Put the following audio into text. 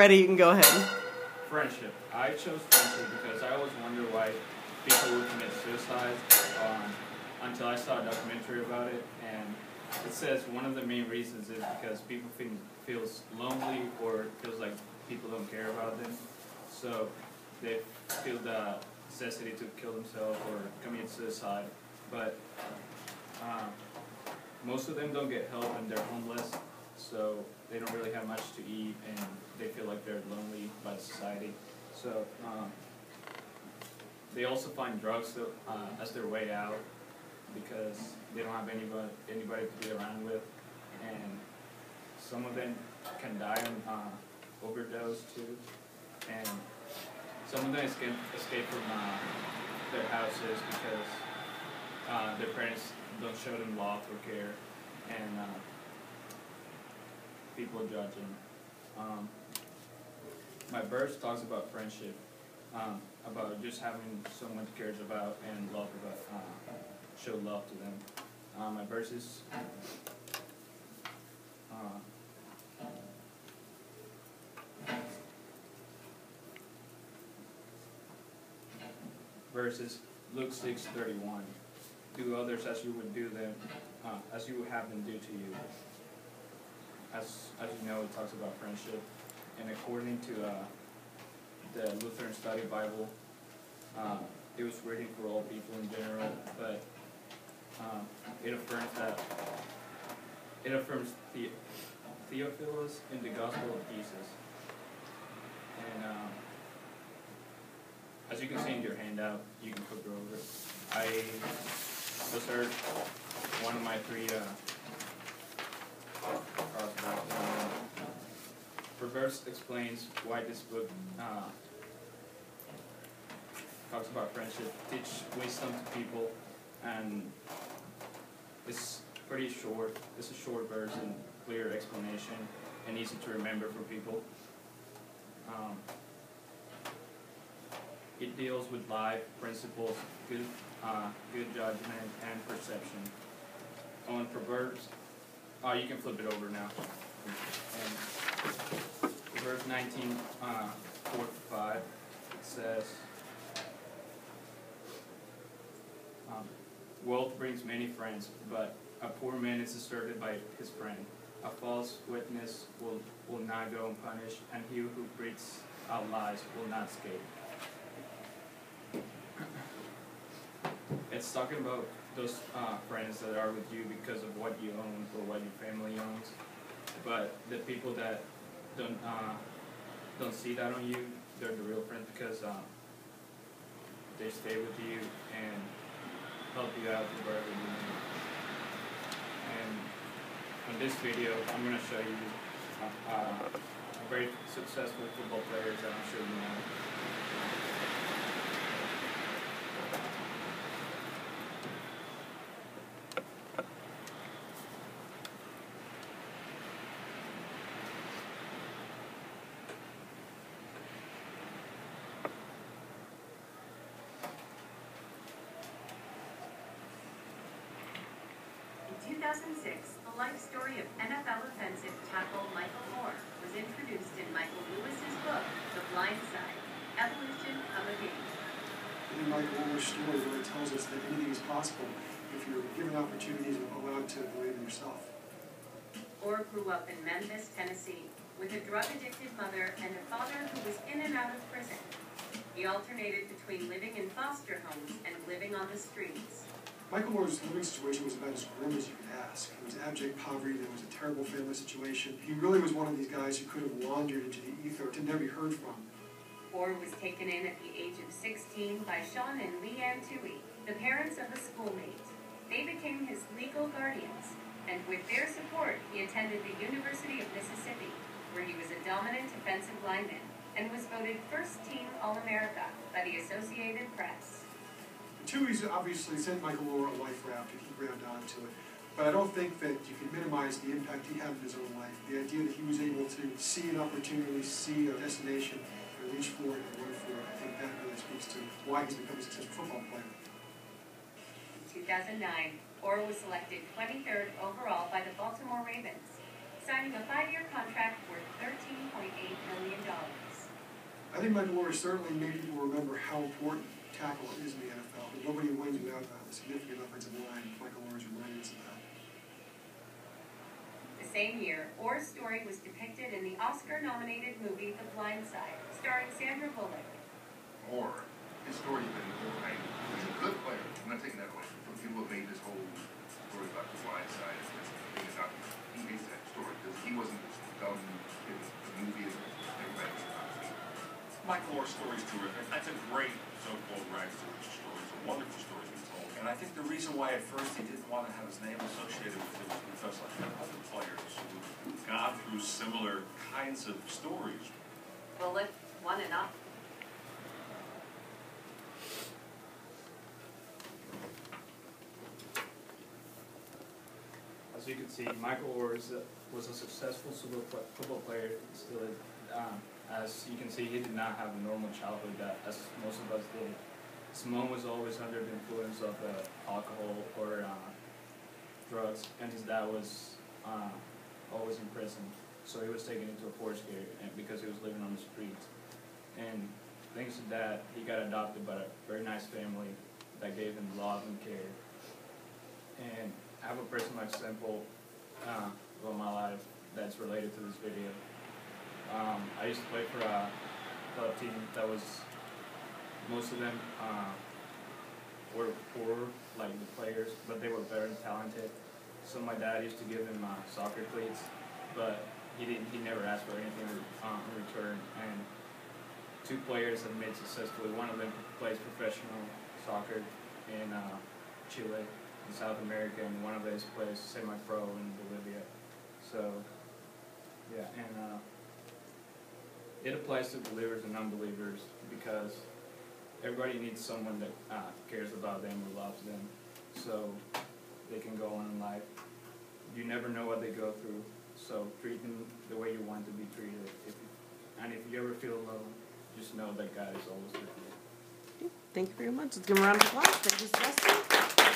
Ready, you can go ahead. Friendship. I chose friendship because I always wonder why people would commit suicide um, until I saw a documentary about it. And it says one of the main reasons is because people feel feels lonely or feels like people don't care about them. So they feel the necessity to kill themselves or commit suicide. But um, most of them don't get help and they're homeless. So they don't really have much to eat and they feel like they're lonely by society. So um, they also find drugs to, uh, as their way out because they don't have anybody anybody to be around with, and some of them can die on uh, overdose too, and some of them escape, escape from uh, their houses because uh, their parents don't show them love or care, people them. Um, my verse talks about friendship, um, about just having someone to cares about and love about, uh, show love to them. Uh, my verses, uh, verses Luke six thirty one. Do others as you would do them, uh, as you would have them do to you. As as you know, it talks about friendship, and according to uh, the Lutheran Study Bible, uh, it was written for all people in general, but um, it affirms that it affirms the Theophilus in the Gospel of Jesus, and um, as you can see in your handout, you can flip it over. I those are one of my three uh, crossbacks. Um, Reverse explains why this book uh, talks about friendship, teach wisdom to people, and it's pretty short. It's a short version, clear explanation, and easy to remember for people. Um, it deals with life principles, good, uh, good judgment, and perception. On Proverbs, oh, you can flip it over now. And verse 19, uh, 4 to 5, it says, um, Wealth brings many friends, but a poor man is deserted by his friend. A false witness will, will not go unpunished, and he who breathes out lies will not escape. It's talking about those uh, friends that are with you because of what you own or what your family owns, but the people that don't uh, don't see that on you, they're the real friends because um, they stay with you and help you out wherever you need. And in this video, I'm going to show you uh, uh, very successful football players that I'm sure you know. 2006, the life story of NFL offensive tackle Michael Oher was introduced in Michael Lewis's book, The Blind Side, Evolution of a Game. I think Michael Oher's story really tells us that anything is possible if you're given opportunities and allowed to believe in yourself. Oher grew up in Memphis, Tennessee, with a drug-addicted mother and a father who was in and out of prison. He alternated between living in foster homes and living on the streets. Michael Oher's living situation was about as grim as you could ask. It was abject poverty, there was a terrible family situation. He really was one of these guys who could have wandered into the ether to never be heard from. Oher was taken in at the age of 16 by Sean and Leigh Anne Tuohy, the parents of a schoolmate. They became his legal guardians, and with their support, he attended the University of Mississippi, where he was a dominant defensive lineman and was voted first team All-America by the Associated Press. Two, he's obviously sent Michael Oher a life raft and he grabbed onto it. But I don't think that you can minimize the impact he had in his own life. The idea that he was able to see an opportunity, see a destination, and reach for it and run for it, I think that really speaks to why he's become such a successful football player. In 2009, Oher was selected 23rd overall by the Baltimore Ravens, signing a five-year contract worth $13.8 million. I think Michael Oher certainly made people remember how important tackle is in the NFL, but nobody wins without a significant offensive line. Michael is reminding us of that. The same year, Oher's story was depicted in the Oscar-nominated movie The Blind Side, starring Sandra Bullock. Or his story's been overnight. He's a good player. I'm not taking that away from people who made this whole story about the blind side. It's, it's, it's not, he hates that story because he wasn't as dumb in the movie as everybody else. Michael Oher's terrific. That's a great so-called rags to riches story. It's a wonderful story to be told. And I think the reason why at first he didn't want to have his name associated with it was because like there are other players who've gone through similar kinds of stories. Well, lift one and up. As you can see, Michael Oher is a, was a successful football player. Still, is. As you can see, he did not have a normal childhood that as most of us did. Mom was always under the influence of uh, alcohol or uh, drugs, and his dad was uh, always in prison. So he was taken into a forced care because he was living on the streets. And thanks to that, he got adopted by a very nice family that gave him love and care. And I have a personal example uh, of my life that's related to this video. Um, I used to play for a club team that was, most of them uh, were poor, like the players, but they were very talented. So my dad used to give him uh, soccer cleats, but he didn't. He never asked for anything uh, in return. And two players have made successfully. One of them plays professional soccer in uh, Chile, in South America, and one of those plays semi-pro in Bolivia. So, yeah, and uh, it applies to believers and unbelievers because everybody needs someone that uh, cares about them or loves them, so they can go on in life. You never know what they go through, so treat them the way you want to be treated. If you, and if you ever feel alone, just know that God is always with you. Thank you very much. Let's give him a round of applause. Thank you.